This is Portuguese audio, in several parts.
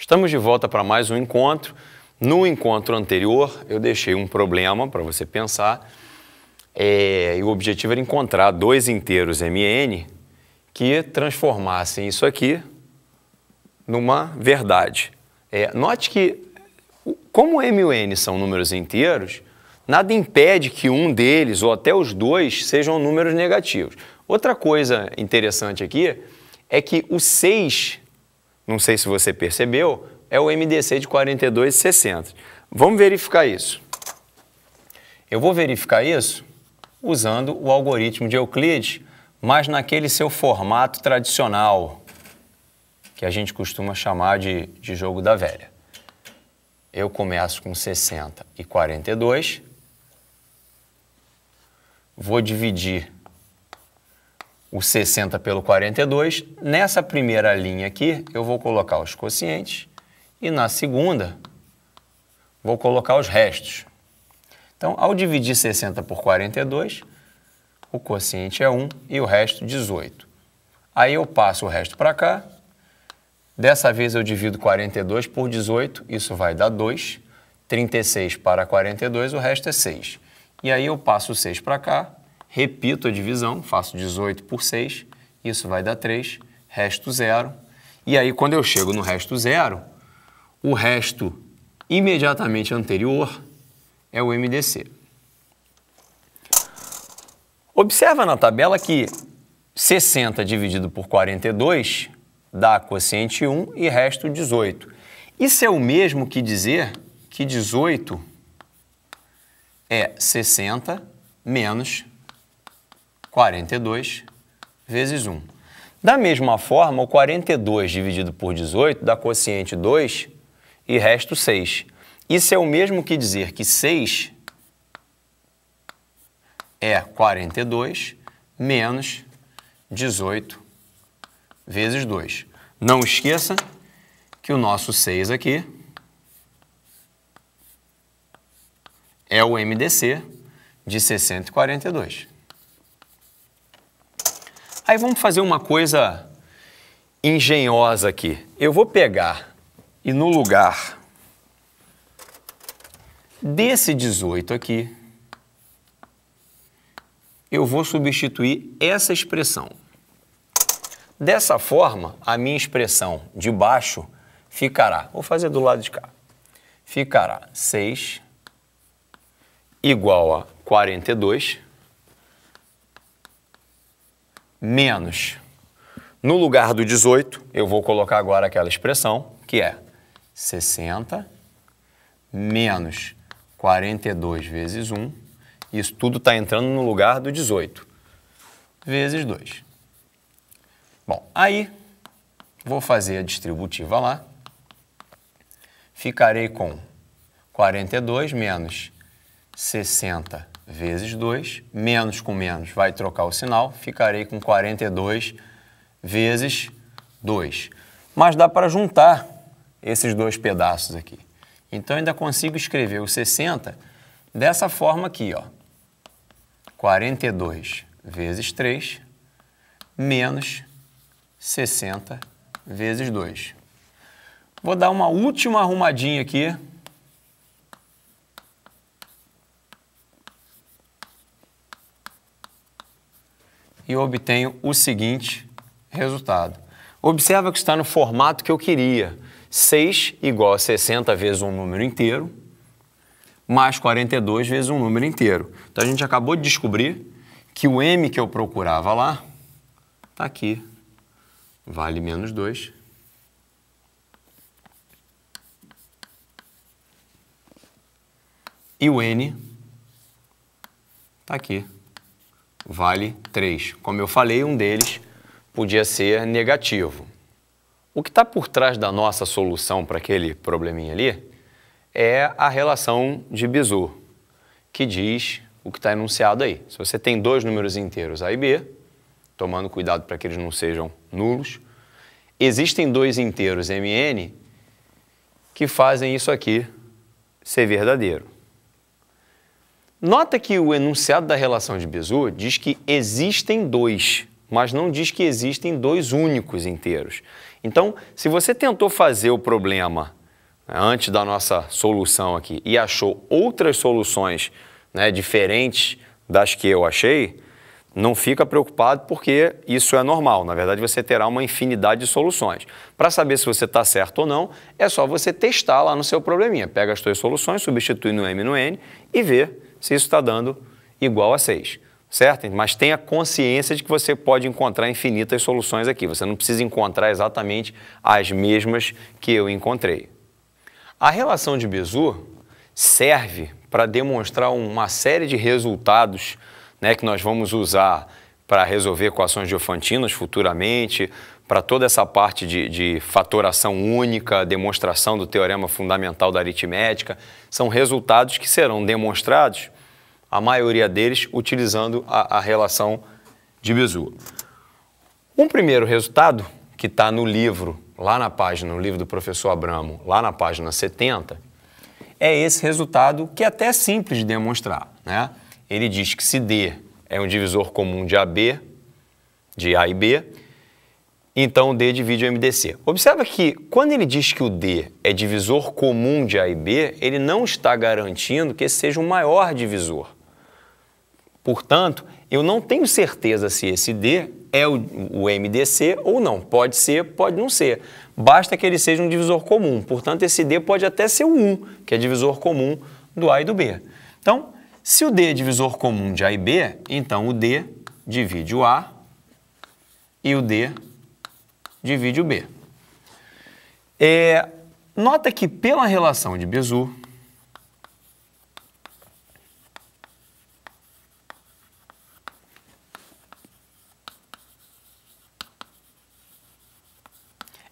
Estamos de volta para mais um encontro. No encontro anterior, eu deixei um problema para você pensar. É, e o objetivo era encontrar dois inteiros MN que transformassem isso aqui numa verdade. É, note que, como M e o N são números inteiros, nada impede que um deles, ou até os dois, sejam números negativos. Outra coisa interessante aqui é que o 6 não sei se você percebeu, é o MDC de 42,60. Vamos verificar isso. Eu vou verificar isso usando o algoritmo de Euclides, mas naquele seu formato tradicional, que a gente costuma chamar de, de jogo da velha. Eu começo com 60 e 42, vou dividir o 60 pelo 42. Nessa primeira linha aqui, eu vou colocar os quocientes e na segunda, vou colocar os restos. Então, ao dividir 60 por 42, o quociente é 1 e o resto 18. Aí eu passo o resto para cá. Dessa vez eu divido 42 por 18, isso vai dar 2. 36 para 42, o resto é 6. E aí eu passo o 6 para cá, repito a divisão, faço 18 por 6, isso vai dar 3, resto zero. E aí, quando eu chego no resto zero, o resto imediatamente anterior é o MDC. Observa na tabela que 60 dividido por 42 dá quociente 1 e resto 18. Isso é o mesmo que dizer que 18 é 60 menos 42 vezes 1. Da mesma forma, o 42 dividido por 18 dá quociente 2 e resto 6. Isso é o mesmo que dizer que 6 é 42 menos 18 vezes 2. Não esqueça que o nosso 6 aqui é o MDC de 642. Aí vamos fazer uma coisa engenhosa aqui. Eu vou pegar e no lugar desse 18 aqui, eu vou substituir essa expressão. Dessa forma, a minha expressão de baixo ficará, vou fazer do lado de cá, ficará 6 igual a 42 menos. No lugar do 18, eu vou colocar agora aquela expressão, que é 60 menos 42 vezes 1. Isso tudo está entrando no lugar do 18, vezes 2. Bom, aí vou fazer a distributiva lá. Ficarei com 42 menos 60 vezes 2, menos com menos vai trocar o sinal, ficarei com 42 vezes 2. Mas dá para juntar esses dois pedaços aqui. Então, ainda consigo escrever o 60 dessa forma aqui, ó. 42 vezes 3 menos 60 vezes 2. Vou dar uma última arrumadinha aqui e obtenho o seguinte resultado. Observa que está no formato que eu queria. 6 igual a 60 vezes um número inteiro, mais 42 vezes um número inteiro. Então, a gente acabou de descobrir que o m que eu procurava lá está aqui. Vale menos 2. E o n está aqui vale 3. Como eu falei, um deles podia ser negativo. O que está por trás da nossa solução para aquele probleminha ali é a relação de Bizu, que diz o que está enunciado aí. Se você tem dois números inteiros A e B, tomando cuidado para que eles não sejam nulos, existem dois inteiros MN que fazem isso aqui ser verdadeiro. Nota que o enunciado da relação de Bezout diz que existem dois, mas não diz que existem dois únicos inteiros. Então, se você tentou fazer o problema né, antes da nossa solução aqui e achou outras soluções né, diferentes das que eu achei, não fica preocupado porque isso é normal. Na verdade, você terá uma infinidade de soluções. Para saber se você está certo ou não, é só você testar lá no seu probleminha. Pega as suas soluções, substitui no M no N e vê se isso está dando igual a 6. Certo? Mas tenha consciência de que você pode encontrar infinitas soluções aqui. Você não precisa encontrar exatamente as mesmas que eu encontrei. A relação de Bezour serve para demonstrar uma série de resultados né, que nós vamos usar para resolver equações diofantinas futuramente, para toda essa parte de, de, fatoração única, demonstração do teorema fundamental da aritmética, são resultados que serão demonstrados, a maioria deles, utilizando a, a relação de Bezout. Um primeiro resultado, que está no livro, lá na página, no livro do professor Abramo, lá na página 70, é esse resultado que é até simples de demonstrar. Né? ele diz que se D é um divisor comum de AB, de A e B, então D divide o MDC. Observa que quando ele diz que o D é divisor comum de A e B, ele não está garantindo que esse seja o maior divisor. Portanto, eu não tenho certeza se esse D é o, o, MDC ou não. Pode ser, pode não ser. Basta que ele seja um divisor comum. Portanto, esse D pode até ser o 1, que é divisor comum do A e do B. Então, se o D é divisor comum de A e B, então o D divide o A e o D divide o B. É, nota que pela relação de Bezout,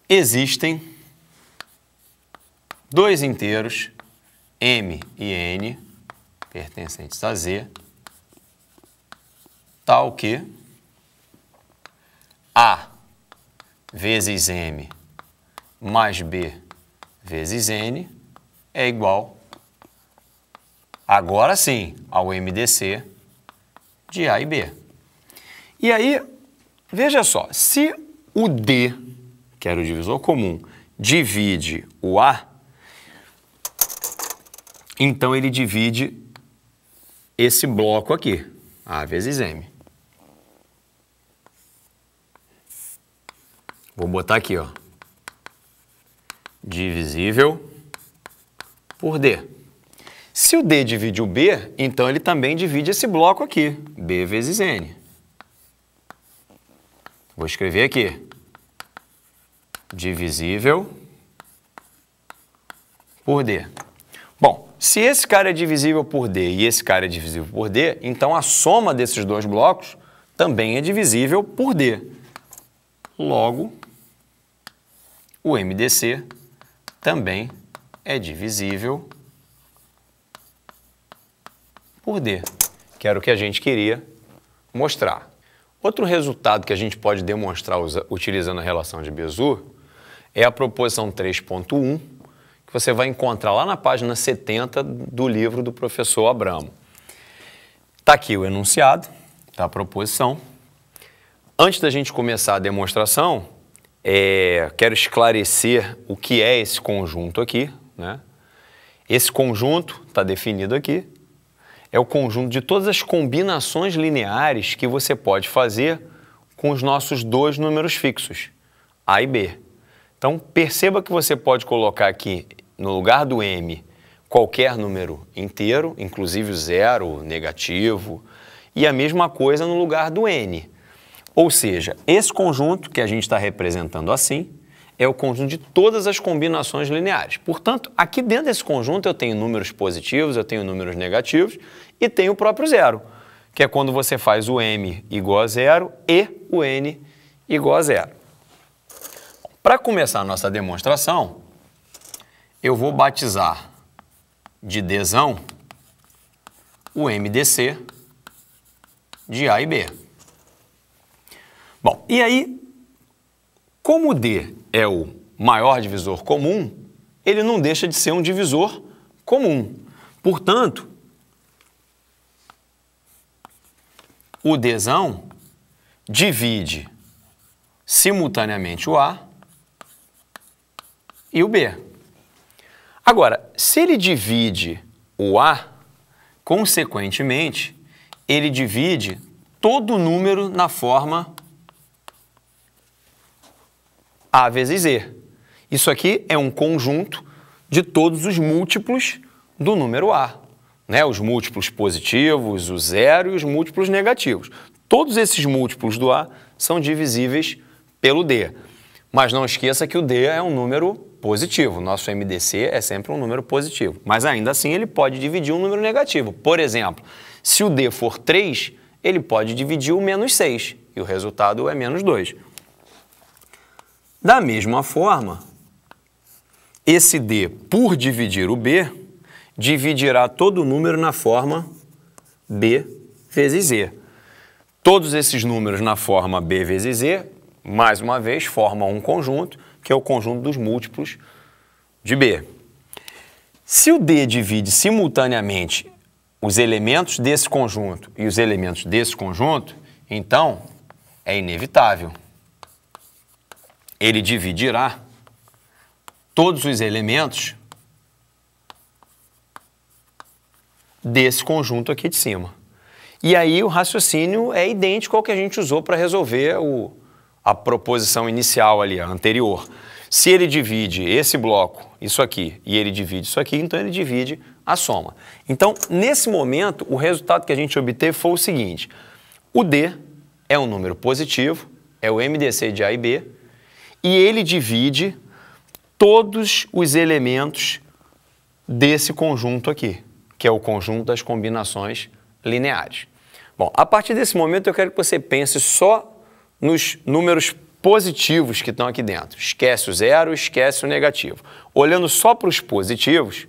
existem dois inteiros, m e n, pertencentes a Z, tal que A vezes M mais B vezes N é igual, agora sim, ao MDC de A e B. E aí, veja só, se o D, que era o divisor comum, divide o A, então ele divide esse bloco aqui, A vezes M. Vou botar aqui, ó. Divisível por D. Se o D divide o B, então ele também divide esse bloco aqui, B vezes N. Vou escrever aqui. Divisível por D. Bom, se esse cara é divisível por D e esse cara é divisível por D, então a soma desses dois blocos também é divisível por D. Logo, o MDC também é divisível por D, que era o que a gente queria mostrar. Outro resultado que a gente pode demonstrar utilizando a relação de Bezout é a proposição 3.1, que você vai encontrar lá na página 70 do livro do professor Abramo. Está aqui o enunciado da proposição. Antes da gente começar a demonstração, é, quero esclarecer o que é esse conjunto aqui. Né? Esse conjunto está definido aqui. É o conjunto de todas as combinações lineares que você pode fazer com os nossos dois números fixos, A e B. Então, perceba que você pode colocar aqui no lugar do m qualquer número inteiro, inclusive o zero, negativo, e a mesma coisa no lugar do n. Ou seja, esse conjunto que a gente está representando assim é o conjunto de todas as combinações lineares. Portanto, aqui dentro desse conjunto eu tenho números positivos, eu tenho números negativos e tenho o próprio zero, que é quando você faz o m igual a zero e o n igual a zero. Para começar a nossa demonstração, eu vou batizar de Dzão o MDC de A e B. Bom, e aí, como D é o maior divisor comum, ele não deixa de ser um divisor comum. Portanto, o Dzão divide simultaneamente o A e o B. Agora, se ele divide o A, consequentemente, ele divide todo o número na forma A vezes Z. Isso aqui é um conjunto de todos os múltiplos do número A. Né? Os múltiplos positivos, o zero e os múltiplos negativos. Todos esses múltiplos do A são divisíveis pelo D. Mas não esqueça que o D é um número positivo. Nosso MDC é sempre um número positivo. Mas ainda assim ele pode dividir um número negativo. Por exemplo, se o D for 3, ele pode dividir o menos 6 e o resultado é menos 2. Da mesma forma, esse D, por dividir o B, dividirá todo o número na forma B vezes Z. Todos esses números na forma B vezes Z, mais uma vez, formam um conjunto, que é o conjunto dos múltiplos de B. Se o D divide simultaneamente os elementos desse conjunto e os elementos desse conjunto, então é inevitável ele dividirá todos os elementos desse conjunto aqui de cima. E aí o raciocínio é idêntico ao que a gente usou para resolver o, a proposição inicial ali, a anterior. Se ele divide esse bloco, isso aqui, e ele divide isso aqui, então ele divide a soma. Então, nesse momento, o resultado que a gente obteve foi o seguinte. O D é um número positivo, é o MDC de A e B, e ele divide todos os elementos desse conjunto aqui, que é o conjunto das combinações lineares. Bom, a partir desse momento eu quero que você pense só nos números positivos que estão aqui dentro. Esquece o zero, esquece o negativo. Olhando só para os positivos,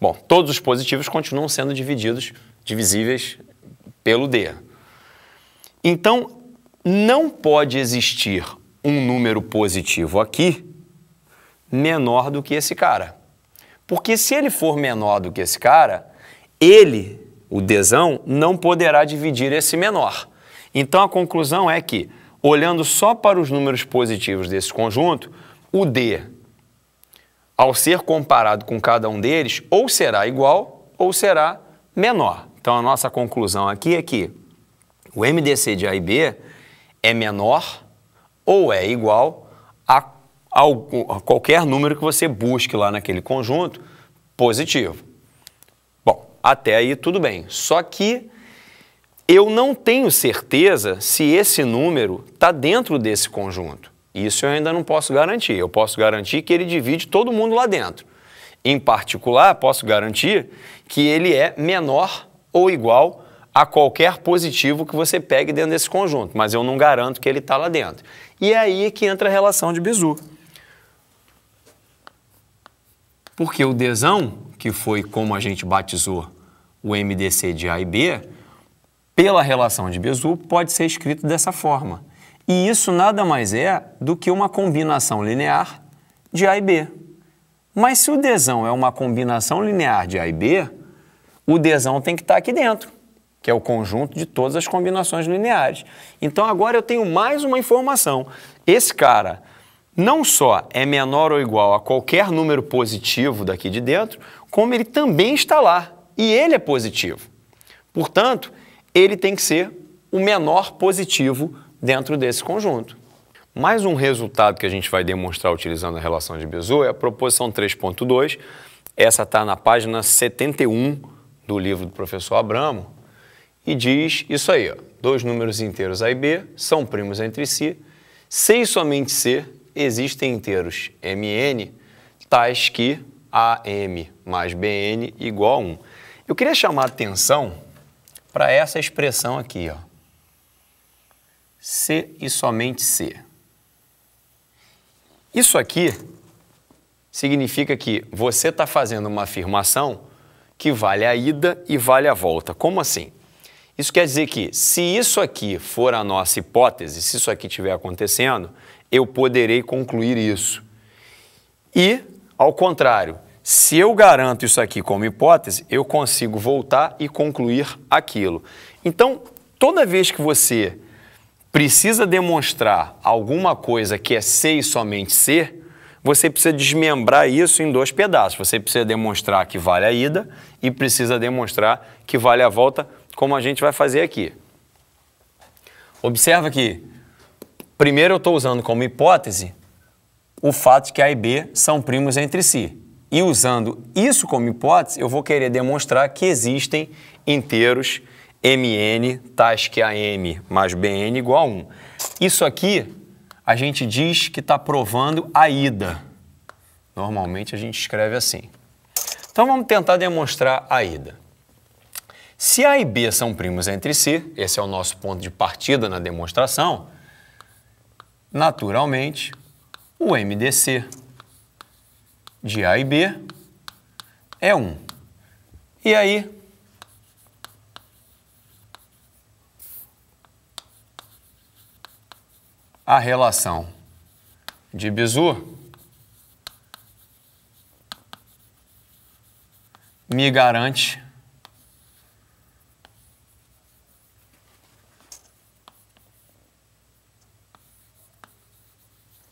bom, todos os positivos continuam sendo divididos, divisíveis pelo D. Então, não pode existir um número positivo aqui menor do que esse cara. Porque se ele for menor do que esse cara, ele, o desão, não poderá dividir esse menor. Então a conclusão é que, olhando só para os números positivos desse conjunto, o D, ao ser comparado com cada um deles, ou será igual ou será menor. Então a nossa conclusão aqui é que o MDC de A e B é menor ou é igual a, a, qualquer número que você busque lá naquele conjunto positivo. Bom, até aí tudo bem. Só que eu não tenho certeza se esse número está dentro desse conjunto. Isso eu ainda não posso garantir. Eu posso garantir que ele divide todo mundo lá dentro. Em particular, posso garantir que ele é menor ou igual a qualquer positivo que você pegue dentro desse conjunto, mas eu não garanto que ele está lá dentro. E é aí que entra a relação de bizu. Porque o desão, que foi como a gente batizou o MDC de A e B, pela relação de Bezout, pode ser escrito dessa forma. E isso nada mais é do que uma combinação linear de A e B. Mas se o desão é uma combinação linear de A e B, o desão tem que estar aqui dentro que é o conjunto de todas as combinações lineares. Então agora eu tenho mais uma informação. Esse cara não só é menor ou igual a qualquer número positivo daqui de dentro, como ele também está lá e ele é positivo. Portanto, ele tem que ser o menor positivo dentro desse conjunto. Mais um resultado que a gente vai demonstrar utilizando a relação de Bezout é a proposição 3.2. Essa está na página 71 do livro do professor Abramo e diz isso aí, ó, dois números inteiros A e B são primos entre si, se e somente se existem inteiros Mn tais que AM mais Bn igual a 1. Eu queria chamar a atenção para essa expressão aqui, ó. C e somente C. Isso aqui significa que você está fazendo uma afirmação que vale a ida e vale a volta. Como assim? Isso quer dizer que, se isso aqui for a nossa hipótese, se isso aqui estiver acontecendo, eu poderei concluir isso. E, ao contrário, se eu garanto isso aqui como hipótese, eu consigo voltar e concluir aquilo. Então, toda vez que você precisa demonstrar alguma coisa que é ser e somente ser, você precisa desmembrar isso em dois pedaços. Você precisa demonstrar que vale a ida e precisa demonstrar que vale a volta, como a gente vai fazer aqui. Observa que, primeiro eu estou usando como hipótese o fato de que A e B são primos entre si. E usando isso como hipótese, eu vou querer demonstrar que existem inteiros mn tais que AM mais bn igual a 1. Isso aqui a gente diz que está provando a ida. Normalmente a gente escreve assim. Então vamos tentar demonstrar a ida. Se A e B são primos entre si, esse é o nosso ponto de partida na demonstração, naturalmente o MDC de A e B é 1. E aí, a relação de Bizu me garante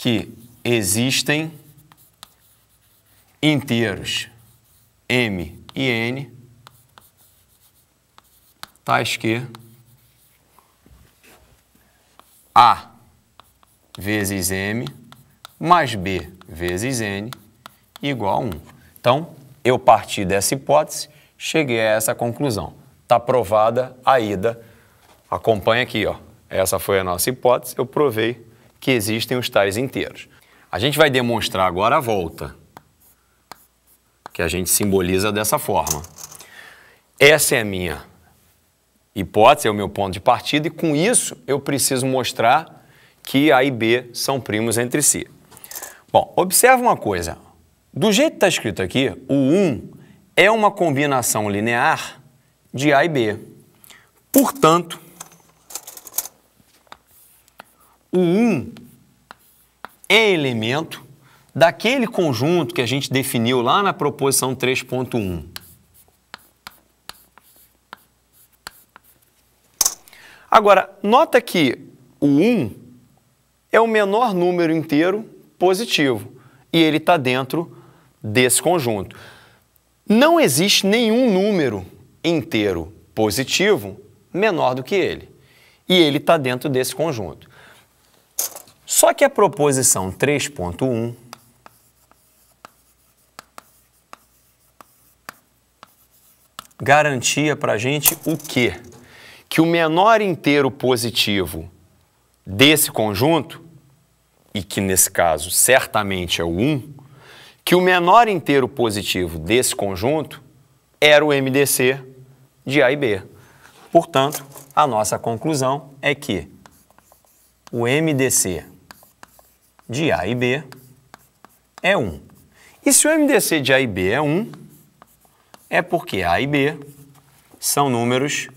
que existem inteiros m e n tais que a vezes m mais b vezes n igual a 1. Então, eu parti dessa hipótese, cheguei a essa conclusão. Está provada a ida. Acompanha aqui, ó. Essa foi a nossa hipótese, eu provei que existem os tais inteiros. A gente vai demonstrar agora a volta, que a gente simboliza dessa forma. Essa é a minha hipótese, é o meu ponto de partida, e com isso eu preciso mostrar que A e B são primos entre si. Bom, observa uma coisa. Do jeito que está escrito aqui, o 1 é uma combinação linear de A e B. Portanto, o 1 é elemento daquele conjunto que a gente definiu lá na proposição 3.1. Agora, nota que o 1 é o menor número inteiro positivo e ele está dentro desse conjunto. Não existe nenhum número inteiro positivo menor do que ele e ele está dentro desse conjunto. Só que a proposição 3.1 garantia para a gente o quê? Que o menor inteiro positivo desse conjunto, e que nesse caso certamente é o 1, que o menor inteiro positivo desse conjunto era o MDC de A e B. Portanto, a nossa conclusão é que o MDC de A e B é 1. E se o MDC de A e B é 1, é porque A e B são números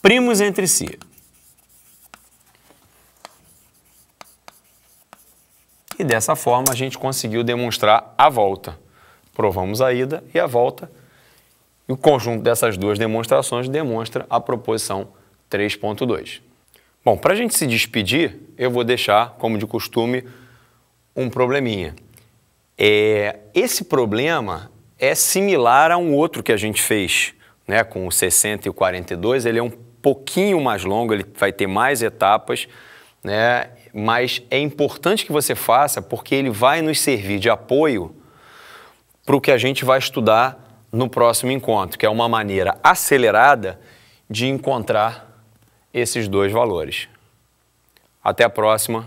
primos entre si. e dessa forma a gente conseguiu demonstrar a volta. Provamos a ida e a volta, e o conjunto dessas duas demonstrações demonstra a proposição 3.2. Bom, para a gente se despedir, eu vou deixar, como de costume, um probleminha. É, esse problema é similar a um outro que a gente fez, né, com o 60 e o 42, ele é um pouquinho mais longo, ele vai ter mais etapas, né, mas é importante que você faça porque ele vai nos servir de apoio para o que a gente vai estudar no próximo encontro, que é uma maneira acelerada de encontrar esses dois valores. Até a próxima.